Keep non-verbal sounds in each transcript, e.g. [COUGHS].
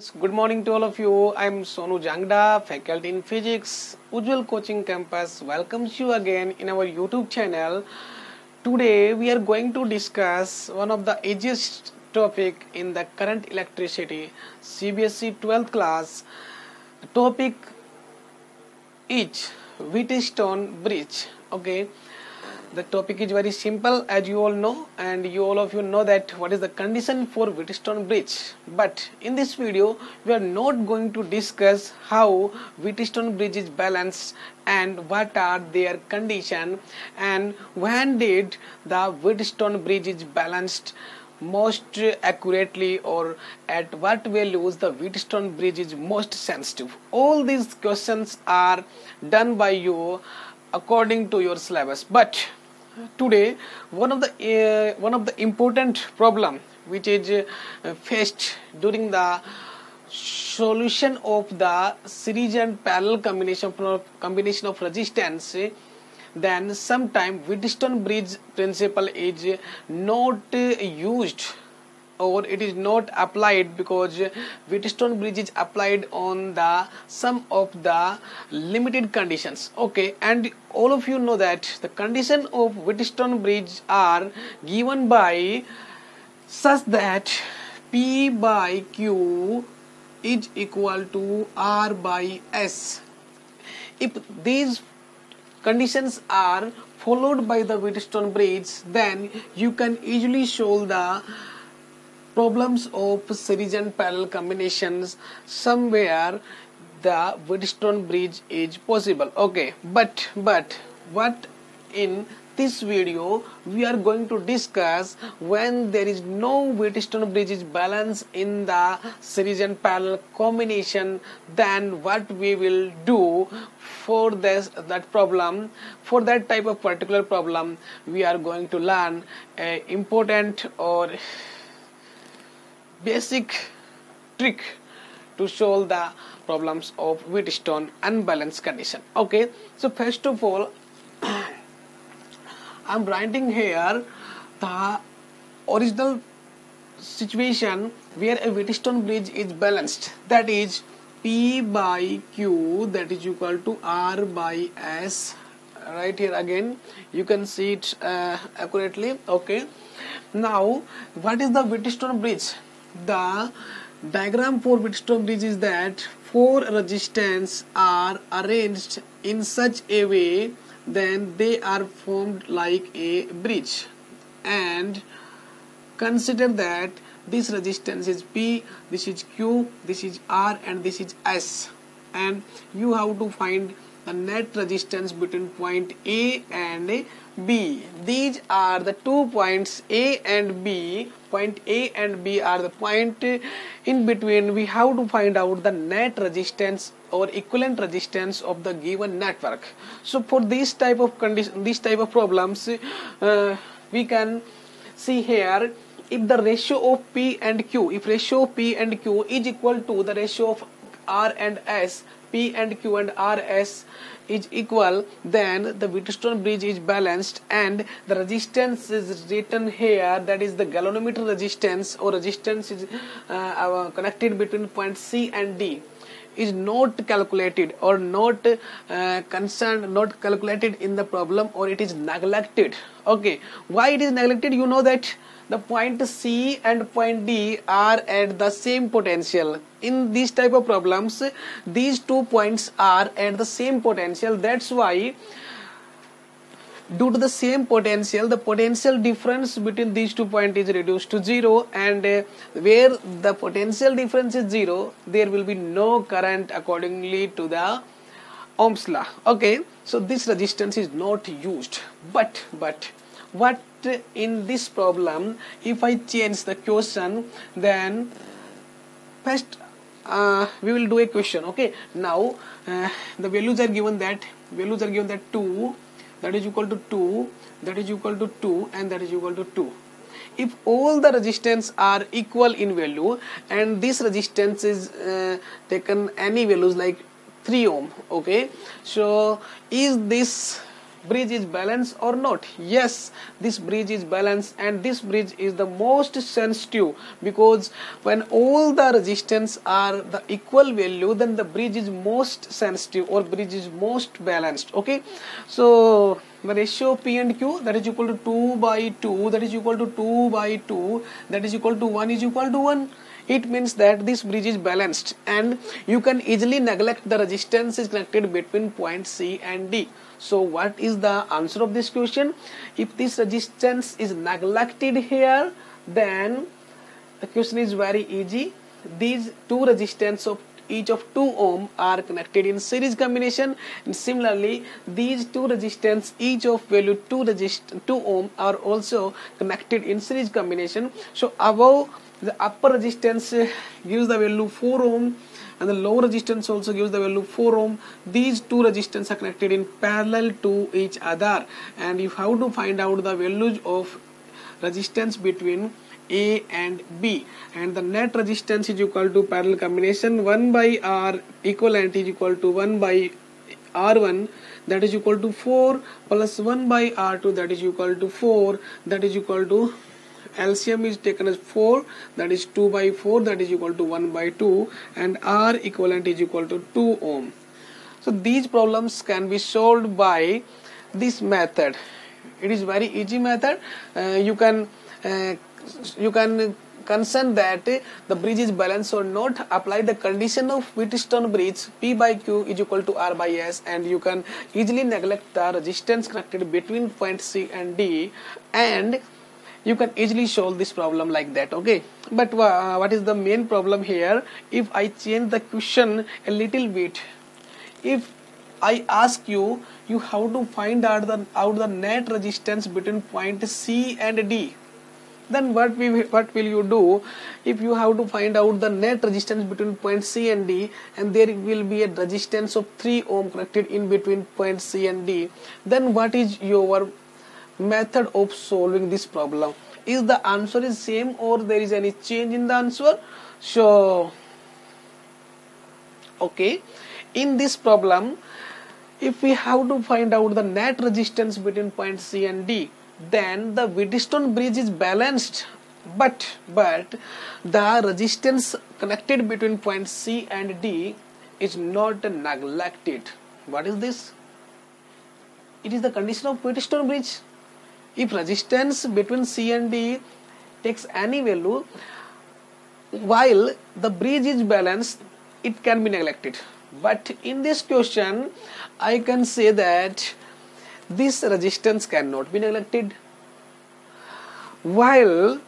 Friends, Good morning to all of you. I'm Sonu Jangda, faculty in physics. Ujjwal Coaching Campus welcomes you again in our YouTube channel. Today we are going to discuss one of the easiest topic in the current electricity CBSE 12th class. Topic is Wheatstone Bridge. Okay the topic is very simple as you all know and you all of you know that what is the condition for Wheatstone bridge. But in this video we are not going to discuss how Wheatstone bridge is balanced and what are their condition and when did the Wheatstone bridge is balanced most accurately or at what values the Wheatstone bridge is most sensitive. All these questions are done by you according to your syllabus. But today one of the uh, one of the important problem which is uh, faced during the solution of the series and parallel combination of combination of resistance then sometime Wheatstone bridge principle is not used or it is not applied because Wheatstone bridge is applied on the some of the limited conditions. Okay and all of you know that the condition of Wheatstone bridge are given by such that P by Q is equal to R by S. If these conditions are followed by the Wheatstone bridge then you can easily solve the problems of series and parallel combinations somewhere the Wheatstone bridge is possible. Okay but but what in this video we are going to discuss when there is no Wheatstone bridge is balance in the series and parallel combination then what we will do for this that problem for that type of particular problem we are going to learn a important or basic trick to solve the problems of Wheatstone unbalanced condition. Okay, so first of all, [CLEARS THROAT] I'm writing here the original situation where a Wheatstone bridge is balanced. That is P by Q that is equal to R by S. Right here again, you can see it uh, accurately. Okay. Now, what is the Wheatstone bridge? The diagram for Wheatstone bridge is that four resistance are arranged in such a way then they are formed like a bridge. And consider that this resistance is P, this is Q, this is R and this is S. And you have to find the net resistance between point A and B. These are the two points A and B. Point A and B are the point in between. We have to find out the net resistance or equivalent resistance of the given network. So for this type of condition, this type of problems, uh, we can see here if the ratio of P and Q, if ratio of P and Q is equal to the ratio of R and S, P and Q and RS is equal then the Wheatstone bridge is balanced and the resistance is written here. That is the galvanometer resistance or resistance is uh, connected between point C and D is not calculated or not uh, concerned not calculated in the problem or it is neglected okay why it is neglected you know that the point C and point D are at the same potential. In these type of problems, these two points are at the same potential. That's why due to the same potential the potential difference between these two points is reduced to zero and uh, where the potential difference is zero there will be no current accordingly to the ohm's law. Okay so this resistance is not used. But but what in this problem if I change the question then first uh, we will do a question. Okay now uh, the values are given that values are given that 2 that is equal to 2 that is equal to 2 and that is equal to 2 if all the resistance are equal in value and this resistance is uh, taken any values like 3 ohm okay? So is this bridge is balanced or not? Yes this bridge is balanced and this bridge is the most sensitive because when all the resistance are the equal value then the bridge is most sensitive or bridge is most balanced okay? So the ratio p and q that is equal to 2 by 2 that is equal to 2 by 2 that is equal to 1 is equal to 1 it means that this bridge is balanced and you can easily neglect the resistance is connected between point C and D. So what is the answer of this question? If this resistance is neglected here then the question is very easy. These two resistance of each of 2 ohm are connected in series combination and similarly these two resistance each of value 2 resist 2 ohm are also connected in series combination so above the upper resistance gives the value 4 ohm and the lower resistance also gives the value 4 ohm. These two resistance are connected in parallel to each other. And you have to find out the values of resistance between a and B? And the net resistance is equal to parallel combination 1 by R equivalent is equal to 1 by R1 that is equal to 4 plus 1 by R2 that is equal to 4 that is equal to LCM is taken as 4 that is 2 by 4 that is equal to 1 by 2 and R equivalent is equal to 2 ohm. So these problems can be solved by this method. It is very easy method. Uh, you can uh, you can concern that the bridge is balanced or not apply the condition of Wheatstone bridge P by Q is equal to R by S and you can easily neglect the resistance connected between point C and D and you can easily solve this problem like that okay? But uh, what is the main problem here? If i change the question a little bit if i ask you you have to find out the out the net resistance between point c and d. Then what we what will you do? If you have to find out the net resistance between point c and d and there will be a resistance of 3 ohm connected in between point c and d then what is your method of solving this problem. Is the answer is same or there is any change in the answer? So okay. In this problem if we have to find out the net resistance between point C and D then the Wheatstone bridge is balanced. But but the resistance connected between point C and D is not neglected. What is this? It is the condition of Wheatstone bridge if resistance between C and D takes any value while the bridge is balanced it can be neglected. But in this question I can say that this resistance cannot be neglected. While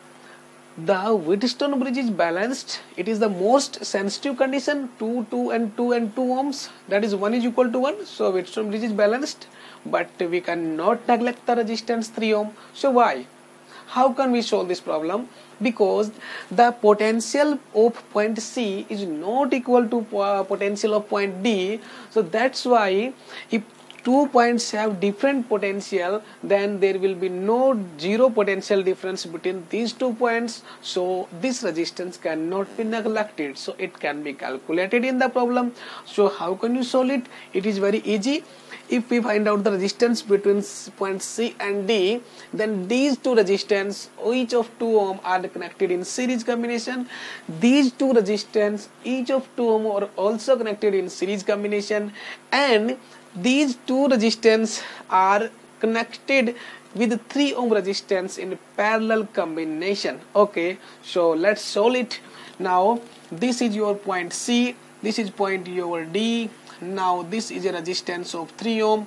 the Wheatstone bridge is balanced it is the most sensitive condition 2 2 and 2 and 2 ohms. That is 1 is equal to 1 so Wheatstone bridge is balanced but we cannot neglect the resistance 3 ohm so why? How can we solve this problem? Because the potential of point C is not equal to potential of point D. So that's why if two points have different potential then there will be no zero potential difference between these two points. So this resistance cannot be neglected. So it can be calculated in the problem. So how can you solve it? It is very easy if we find out the resistance between point C and D then these two resistance each of 2 ohm are connected in series combination. These two resistance each of 2 ohm are also connected in series combination. And these two resistance are connected with 3 ohm resistance in parallel combination. Okay so let's solve it. Now this is your point C this is point your D now this is a resistance of 3 ohm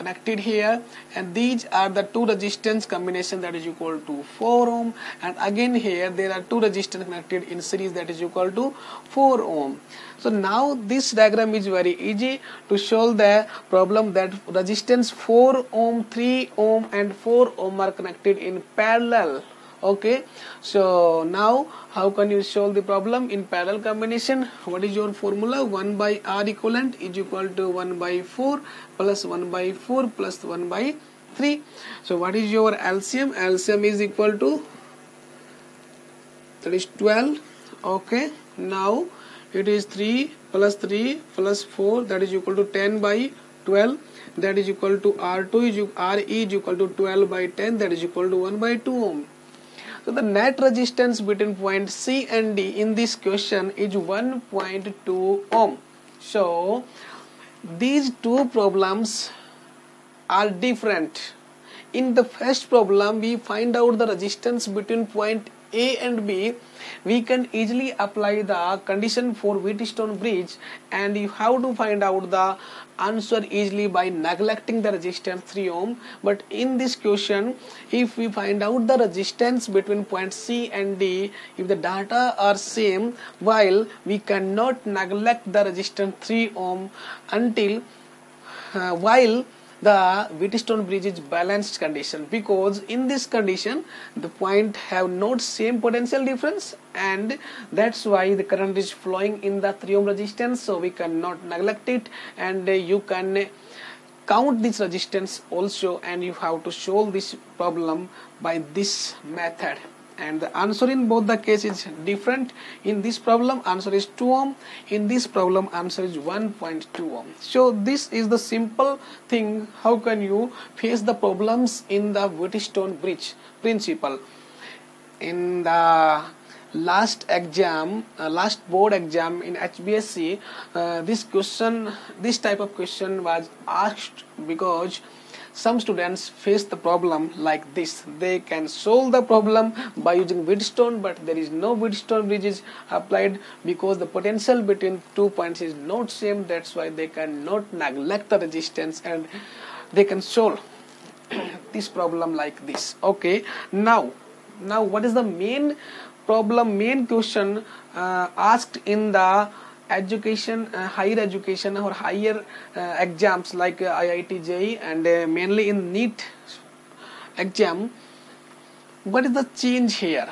connected here and these are the two resistance combination that is equal to 4 ohm. And again here there are two resistance connected in series that is equal to 4 ohm. So now this diagram is very easy to solve the problem that resistance 4 ohm 3 ohm and 4 ohm are connected in parallel okay so now how can you solve the problem in parallel combination? What is your formula? 1 by r equivalent is equal to 1 by 4 plus 1 by 4 plus 1 by 3 so what is your LCM LCM is equal to that is 12 okay now it is 3 plus 3 plus 4 that is equal to 10 by 12 that is equal to R2 is R is equal to 12 by 10 that is equal to 1 by 2 ohm. So the net resistance between point C and D in this question is 1.2 ohm. So these two problems are different. In the first problem we find out the resistance between point A and B we can easily apply the condition for Wheatstone bridge and you have to find out the answer easily by neglecting the resistance 3 ohm but in this question if we find out the resistance between point C and D if the data are same while we cannot neglect the resistance 3 ohm until uh, while the Wheatstone bridge is balanced condition because in this condition the point have not same potential difference and that's why the current is flowing in the 3 ohm resistance so we cannot neglect it and you can count this resistance also and you have to solve this problem by this method and the answer in both the case is different. In this problem answer is 2 ohm. In this problem answer is 1.2 ohm. So this is the simple thing. How can you face the problems in the Wheatstone bridge principle? In the last exam uh, last board exam in HBSC uh, this question this type of question was asked because some students face the problem like this. They can solve the problem by using Wheatstone but there is no Wheatstone bridges applied because the potential between two points is not same. That's why they cannot neglect the resistance and they can solve [CLEARS THROAT] this problem like this. Okay now now what is the main problem main question uh, asked in the education uh, higher education or higher uh, exams like uh, IIT JEE and mainly in NEET exam. What is the change here?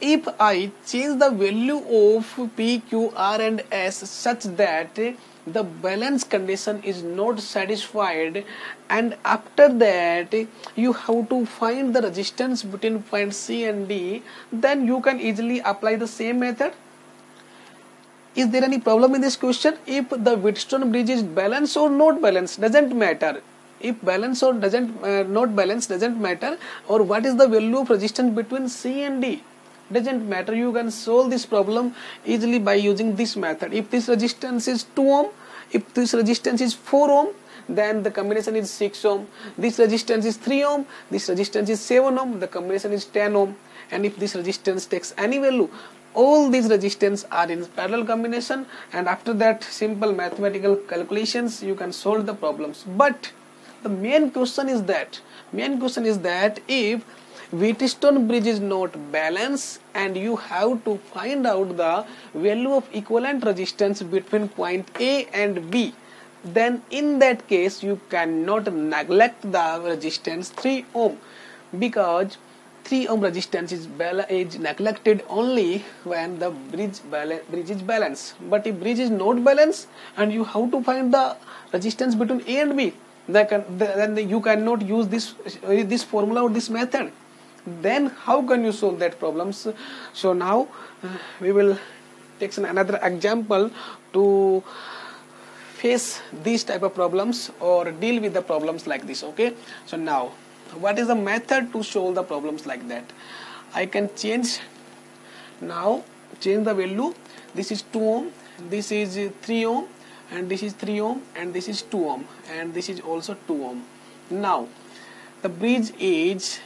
If I change the value of P, Q, R and S such that the balance condition is not satisfied and after that you have to find the resistance between point C and D then you can easily apply the same method is there any problem in this question? If the Wheatstone bridge is balanced or not balanced doesn't matter. If balance or doesn't uh, not balance doesn't matter. Or what is the value of resistance between C and D? Doesn't matter. You can solve this problem easily by using this method. If this resistance is 2 ohm if this resistance is 4 ohm then the combination is 6 ohm. This resistance is 3 ohm this resistance is 7 ohm the combination is 10 ohm and if this resistance takes any value. All these resistance are in parallel combination and after that simple mathematical calculations you can solve the problems. But the main question is that main question is that if Wheatstone bridge is not balanced and you have to find out the value of equivalent resistance between point A and B then in that case you cannot neglect the resistance 3 ohm because 3 ohm resistance is, is neglected only when the bridge, bridge is balanced. But if bridge is not balanced and you have to find the resistance between A and B, then you cannot use this, this formula or this method. Then how can you solve that problems? So now uh, we will take another example to face these type of problems or deal with the problems like this okay so now what is the method to solve the problems like that? I can change now change the value. This is 2 ohm this is 3 ohm and this is 3 ohm and this is 2 ohm and this is also 2 ohm. Now the bridge is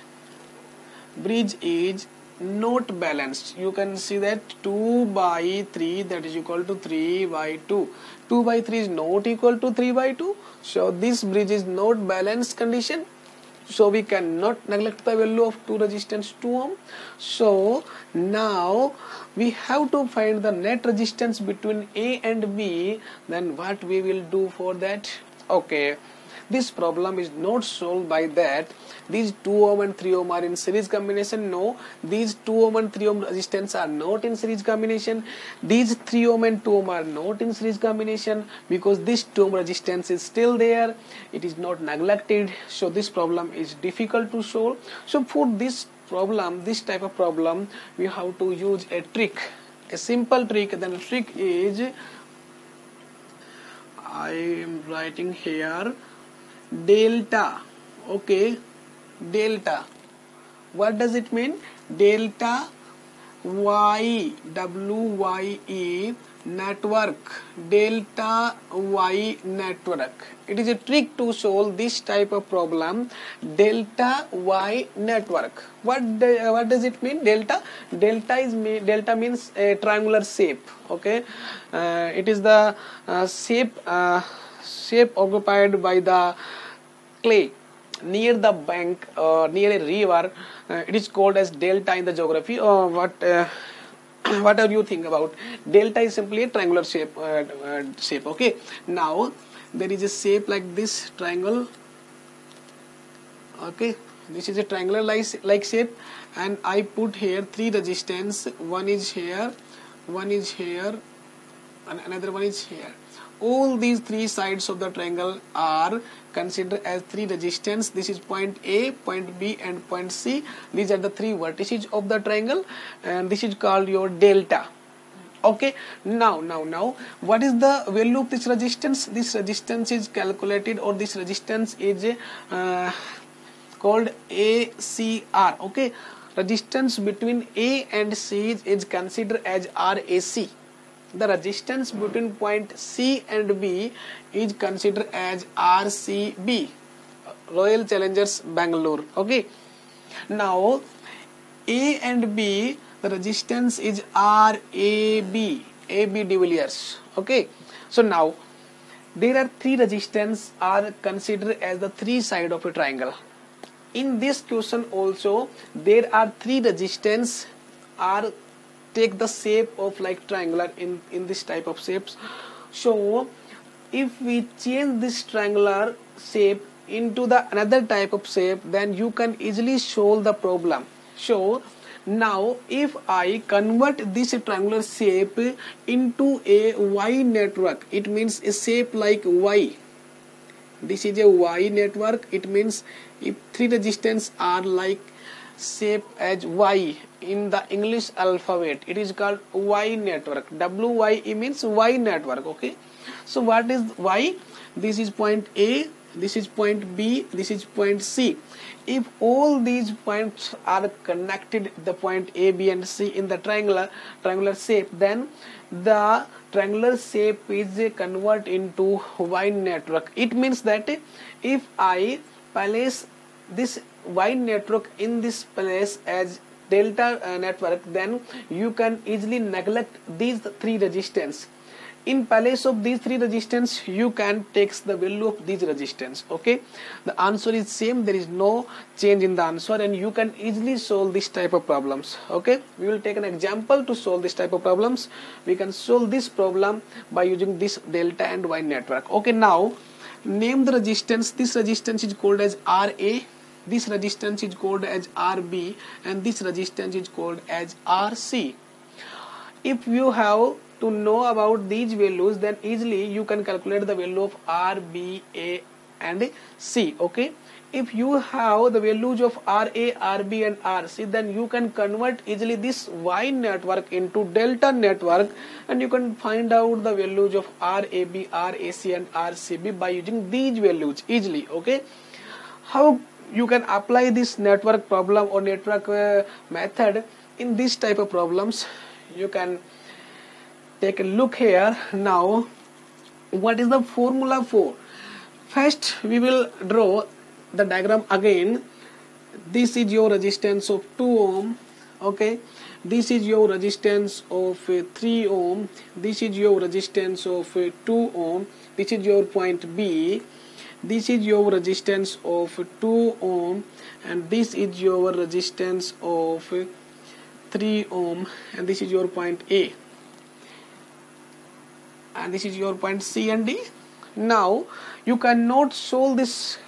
bridge is not balanced. You can see that 2 by 3 that is equal to 3 by 2 2 by 3 is not equal to 3 by 2 so this bridge is not balanced condition so we cannot neglect the value of 2 resistance 2 ohm. So now we have to find the net resistance between a and b. Then what we will do for that? Okay this problem is not solved by that. These 2 ohm and 3 ohm are in series combination. No these 2 ohm and 3 ohm resistance are not in series combination. These 3 ohm and 2 ohm are not in series combination because this 2 ohm resistance is still there. It is not neglected. So this problem is difficult to solve. So for this problem this type of problem we have to use a trick a simple trick. Then the trick is I am writing here delta. Okay delta. What does it mean? Delta y w y e network. Delta y network. It is a trick to solve this type of problem. Delta y network. What what does it mean? Delta? Delta is delta means a triangular shape. Okay? Uh, it is the uh, shape uh, shape occupied by the clay near the bank uh, near a river uh, it is called as delta in the geography. Or uh, what uh, [CLEARS THROAT] whatever you think about? Delta is simply a triangular shape uh, uh, shape okay? Now there is a shape like this triangle okay? This is a triangular like, like shape and I put here three resistance. One is here one is here and another one is here. All these three sides of the triangle are considered as three resistance. This is point a point b and point c. These are the three vertices of the triangle and this is called your delta. Okay? Now now now what is the value of this resistance? This resistance is calculated or this resistance is uh, called acr okay? Resistance between a and c is considered as rac the resistance between point C and B is considered as RCB Royal Challengers Bangalore. Okay? Now A and B the resistance is RAB AB de Villiers okay? So now there are three resistance are considered as the three side of a triangle. In this question also there are three resistance are take the shape of like triangular in in this type of shapes. So if we change this triangular shape into the another type of shape then you can easily solve the problem. So now if I convert this triangular shape into a Y network it means a shape like Y. This is a Y network. It means if three resistance are like shape as Y in the English alphabet. It is called Y network. WY means Y network. Okay. So what is Y? This is point A. This is point B. This is point C. If all these points are connected, the point A, B, and C in the triangular triangular shape, then the triangular shape is convert into Y network. It means that if I place this Y network in this place as delta uh, network then you can easily neglect these three resistance. In place of these three resistance you can take the value of these resistance okay? The answer is same there is no change in the answer and you can easily solve this type of problems okay? We will take an example to solve this type of problems. We can solve this problem by using this delta and y network okay? Now name the resistance. This resistance is called as ra this resistance is called as RB and this resistance is called as RC. If you have to know about these values then easily you can calculate the value of RB, A and C. Okay. If you have the values of RA, RB and RC then you can convert easily this Y network into delta network and you can find out the values of RAB, RAC and RCB by using these values easily. Okay. How you can apply this network problem or network uh, method in this type of problems. You can take a look here. Now what is the formula for? First we will draw the diagram again. This is your resistance of 2 ohm okay? This is your resistance of uh, 3 ohm. This is your resistance of uh, 2 ohm. This is your point b this is your resistance of 2 ohm and this is your resistance of 3 ohm and this is your point A. And this is your point C and D. Now you cannot solve this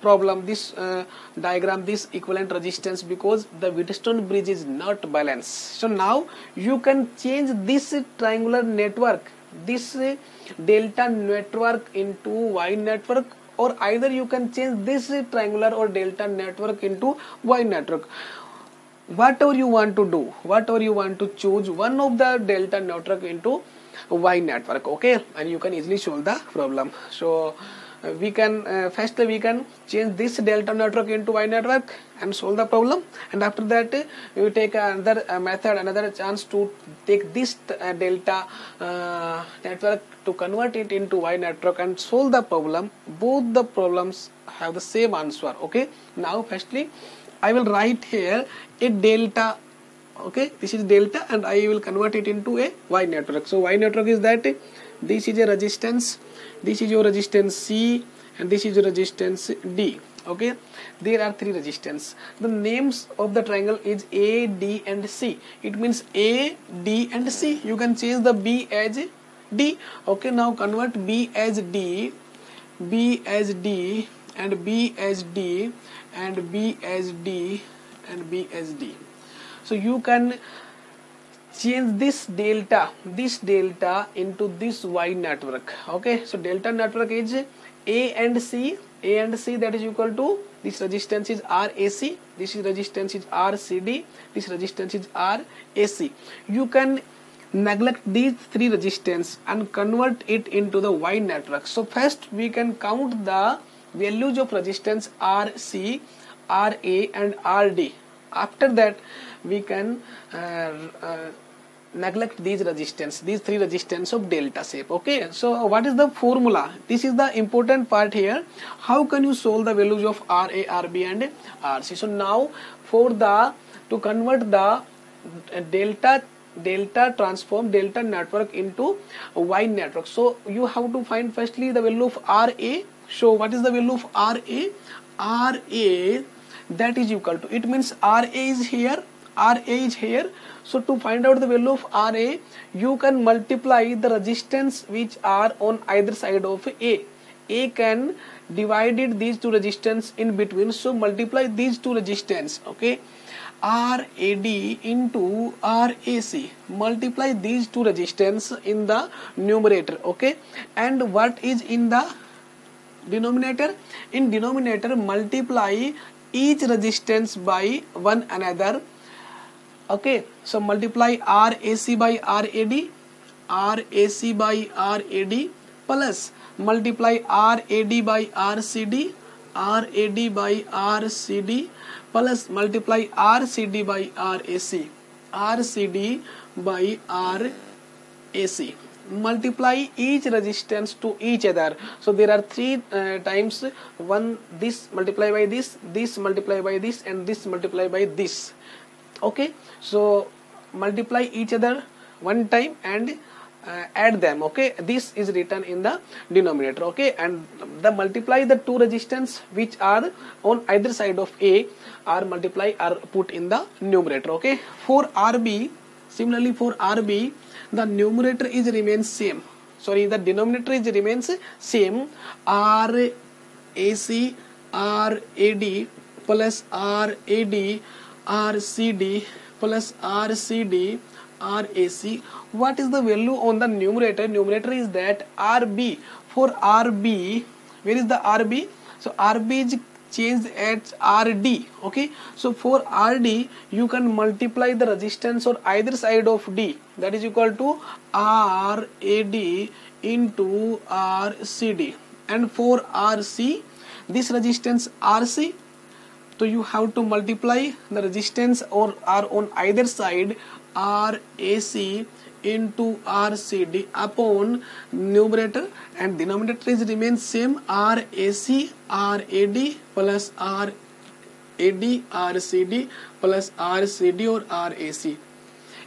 problem this uh, diagram this equivalent resistance because the Wheatstone bridge is not balanced. So now you can change this triangular network this delta network into y network or either you can change this triangular or delta network into y network. Whatever you want to do whatever you want to choose one of the delta network into y network okay? And you can easily solve the problem. So we can uh, first we can change this delta network into y network and solve the problem. And after that uh, we take another uh, method another chance to take this uh, delta uh, network to convert it into y network and solve the problem. Both the problems have the same answer okay? Now firstly i will write here a delta okay? This is delta and i will convert it into a y network. So y network is that this is a resistance this is your resistance c and this is your resistance d. Okay? There are three resistance. The names of the triangle is a d and c. It means a d and c. You can change the b as d. Okay? Now convert b as d b as d and b as d and b as d and b as d. So you can change this delta this delta into this y network. Okay so delta network is a and c. A and c that is equal to this resistance is rac this is resistance is rcd this resistance is rac you can neglect these three resistance and convert it into the y network. So first we can count the values of resistance rc ra and rd after that we can uh, uh, neglect these resistance these three resistance of delta shape okay? So what is the formula? This is the important part here. How can you solve the values of ra rb and rc so now for the to convert the delta delta transform delta network into y network. So you have to find firstly the value of ra so what is the value of ra ra that is equal to it means ra is here ra is here. So to find out the value of ra you can multiply the resistance which are on either side of a. A can divided these two resistance in between. So multiply these two resistance okay? Rad into rac multiply these two resistance in the numerator okay? And what is in the denominator? In denominator multiply each resistance by one another okay so multiply R A C by R A D R A C by R A D plus multiply R A D by R C D R A D by R C D plus multiply R C D by R A C R C D by R A C multiply each resistance to each other so there are three times one this multiply by this this multiply by this and this multiply by this okay so multiply each other one time and uh, add them okay? This is written in the denominator okay? And the multiply the two resistance which are on either side of a are multiply are put in the numerator okay? For rb similarly for rb the numerator is remains same. Sorry the denominator is remains same. R ac r ad plus r ad r cd plus r cd r ac what is the value on the numerator? Numerator is that rb for rb where is the rb so rb is changed at rd okay? So for rd you can multiply the resistance on either side of d. That is equal to rad into rcd and for rc this resistance rc so you have to multiply the resistance or are on either side rac into RCD upon numerator and denominator is remains same RAC RAD plus RAD RCD plus RCD or RAC.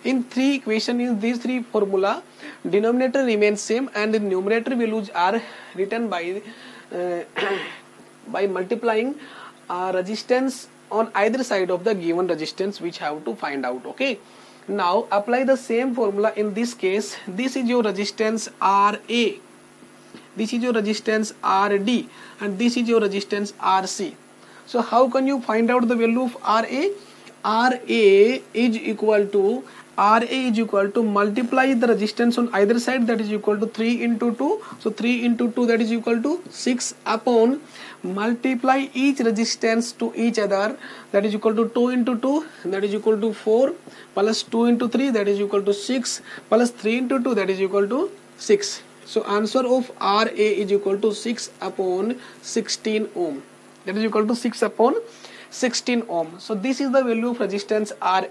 In three equation in these three formula denominator remains same and numerator values are written by uh, [COUGHS] by multiplying uh, resistance on either side of the given resistance which have to find out okay now apply the same formula in this case. This is your resistance RA. This is your resistance RD and this is your resistance RC. So how can you find out the value of RA? RA is equal to Ra is equal to multiply the resistance on either side that is equal to 3 into 2 so 3 into 2 that is equal to 6 upon multiply each resistance to each other that is equal to 2 into 2 that is equal to 4 plus 2 into 3 that is equal to 6 plus 3 into 2 that is equal to 6 so answer of Ra is equal to 6 upon 16 ohm. That is equal to 6 upon 16 ohm. So this is the value of resistance Ra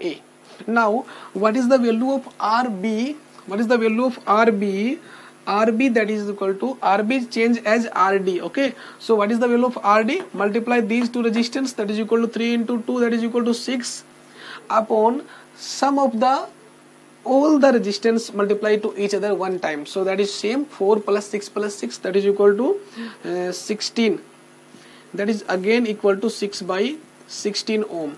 now what is the value of rb what is the value of rb rb that is equal to rb change as rd okay? So what is the value of rd multiply these two resistance that is equal to 3 into 2 that is equal to 6 upon sum of the all the resistance multiplied to each other one time. So that is same 4 plus 6 plus 6 that is equal to uh, 16 that is again equal to 6 by 16 ohm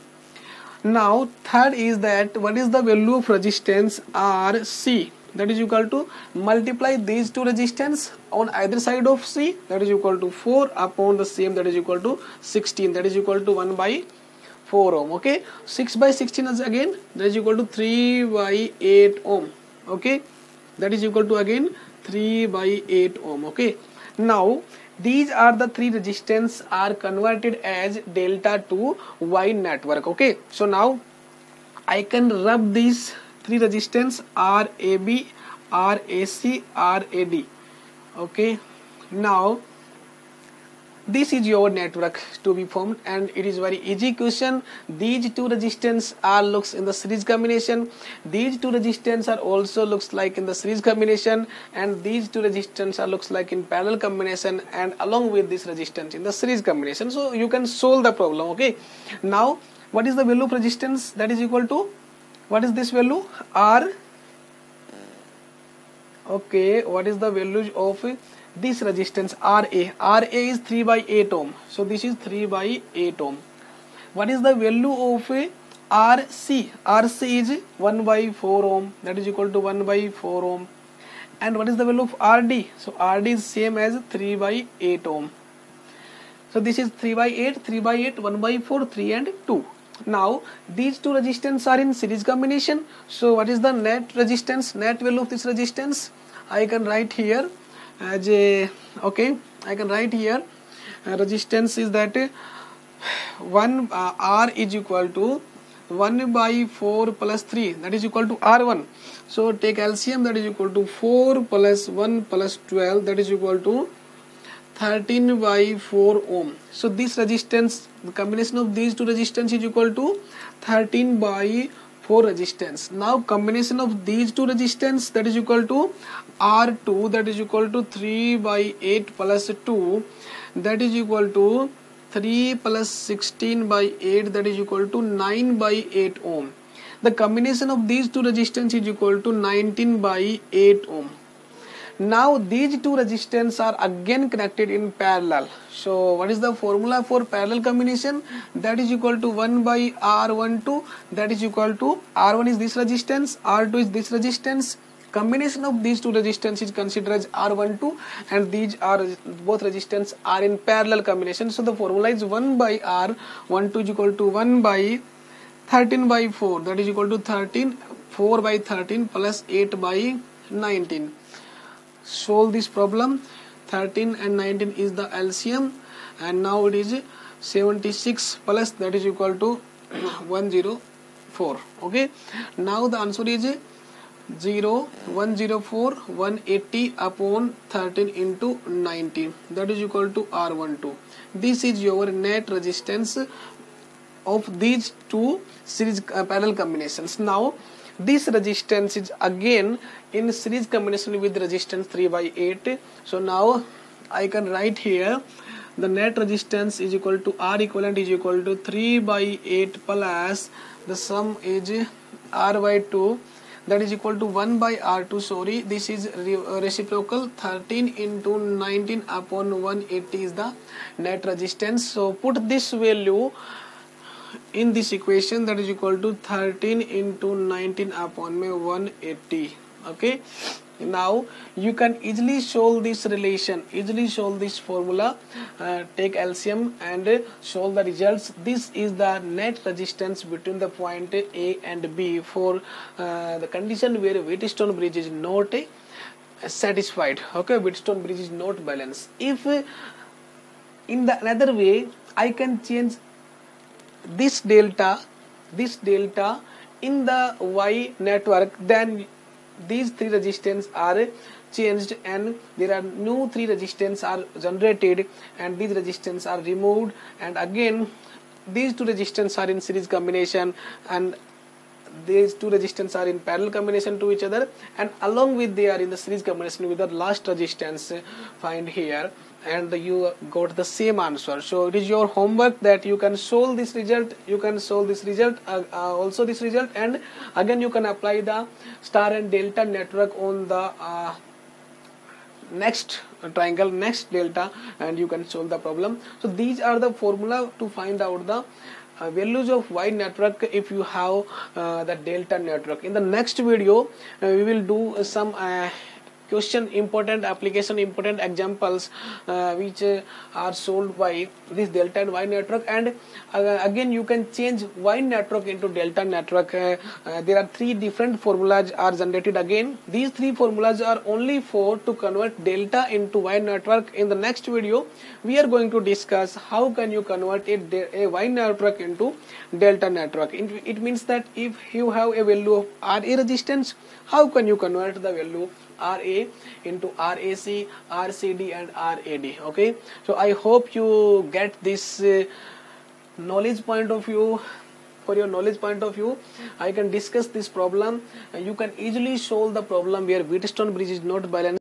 now third is that what is the value of resistance RC that is equal to multiply these two resistance on either side of C. That is equal to 4 upon the same that is equal to 16 that is equal to 1 by 4 ohm okay? 6 by 16 is again that is equal to 3 by 8 ohm okay? That is equal to again 3 by 8 ohm okay? Now these are the three resistance are converted as delta to y network okay? So now i can rub these three resistance rab rac rad okay? Now this is your network to be formed and it is very easy question. These two resistance are looks in the series combination. These two resistance are also looks like in the series combination and these two resistance are looks like in parallel combination and along with this resistance in the series combination. So you can solve the problem okay? Now what is the value of resistance? That is equal to what is this value? R. Okay what is the value of this resistance RA. RA is 3 by 8 ohm. So this is 3 by 8 ohm. What is the value of RC? RC is 1 by 4 ohm. That is equal to 1 by 4 ohm. And what is the value of RD? So RD is same as 3 by 8 ohm. So this is 3 by 8, 3 by 8, 1 by 4, 3 and 2. Now these two resistance are in series combination. So what is the net resistance? Net value of this resistance? I can write here as a okay I can write here. Uh, resistance is that uh, 1 uh, R is equal to 1 by 4 plus 3 that is equal to R1 so take LCM that is equal to 4 plus 1 plus 12 that is equal to 13 by 4 ohm. So this resistance the combination of these two resistance is equal to 13 by 4 resistance now combination of these two resistance that is equal to R2 that is equal to 3 by 8 plus 2 that is equal to 3 plus 16 by 8 that is equal to 9 by 8 ohm. The combination of these two resistance is equal to 19 by 8 ohm. Now these two resistance are again connected in parallel. So what is the formula for parallel combination? That is equal to 1 by R12 that is equal to R1 is this resistance, R2 is this resistance. Combination of these two resistance is considered as R12 and these are both resistance are in parallel combination. So the formula is 1 by R12 is equal to 1 by 13 by 4 that is equal to 13 4 by 13 plus 8 by 19 solve this problem. 13 and 19 is the LCM and now it is 76 plus that is equal to [COUGHS] 104 okay? Now the answer is 0 104 180 upon 13 into 19 that is equal to R12 this is your net resistance of these two series uh, parallel combinations. Now this resistance is again in series combination with resistance 3 by 8 so now I can write here the net resistance is equal to R equivalent is equal to 3 by 8 plus the sum is R by 2 that is equal to 1 by r2 sorry this is uh, reciprocal. 13 into 19 upon 180 is the net resistance. So put this value in this equation that is equal to 13 into 19 upon me 180 okay? Now you can easily solve this relation easily solve this formula uh, take LCM and solve the results. This is the net resistance between the point A and B for uh, the condition where Wheatstone bridge is not satisfied. Okay? Wheatstone bridge is not balanced. If in the another way I can change this delta this delta in the Y network then these three resistance are changed and there are new three resistance are generated and these resistance are removed. And again these two resistance are in series combination and these two resistance are in parallel combination to each other. And along with they are in the series combination with the last resistance find here and you got the same answer. So it is your homework that you can solve this result you can solve this result uh, uh, also this result and again you can apply the star and delta network on the uh, next triangle next delta and you can solve the problem. So these are the formula to find out the uh, values of y network if you have uh, the delta network. In the next video uh, we will do some uh, question important application important examples uh, which uh, are solved by this delta and y network. And uh, again you can change y network into delta network. Uh, uh, there are three different formulas are generated again. These three formulas are only for to convert delta into y network. In the next video we are going to discuss how can you convert a, a y network into delta network. It, it means that if you have a value of ra resistance how can you convert the value RA into RAC, RCD and RAD okay? So I hope you get this uh, knowledge point of view. For your knowledge point of view I can discuss this problem. You can easily solve the problem where Wheatstone bridge is not balanced